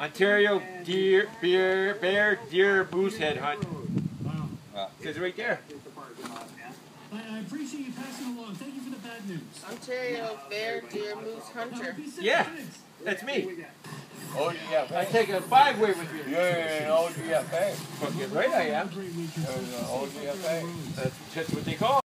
Ontario deer, beer, bear, deer, moose head hunt. Wow. It says right there. I, appreciate you passing along. Thank you for the bad news. Ontario Bear Deer Moose Hunter. Yeah. That's me. Oh, yeah, I take a five way with me. Yeah, yeah, oh, OGFA. Fucking right I am. OGFA. That's, just what they call.